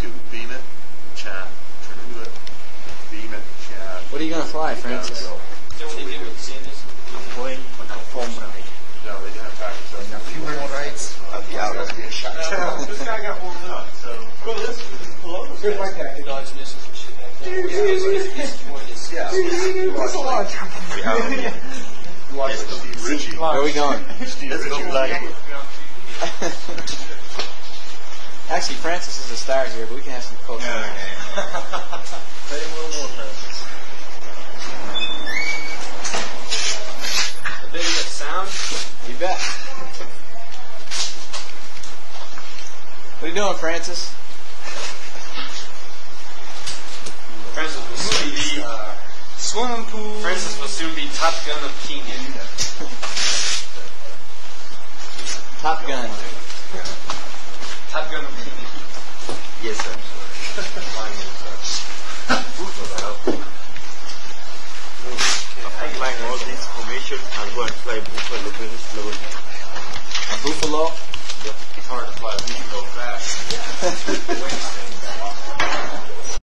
Beam it, chat, it, beam it, chat. What are you going to fly, Francis? I'm going a foam ride. No, they didn't have packets. So now, human rights Yeah, let's get shut. This guy got pulled out, so. Well, this Here's my package. Dodge missiles and shit back there. Yeah, a lot of trouble. You watch Steve Ritchie. Where are we going? Steve Ritchie. Actually, Francis is a star here, but we can have some close Yeah, Play him a little more, Francis. A bit of sound. You bet. What are you doing, Francis? Francis will soon be Swimming pool. Francis will soon be Top Gun of Kenya. Top Gun. Top Gun of Kenyan. Yes, sir. Applying uh, all this information and go and fly Buffalo very slowly. Buffalo. It's hard to fly buffalo fast.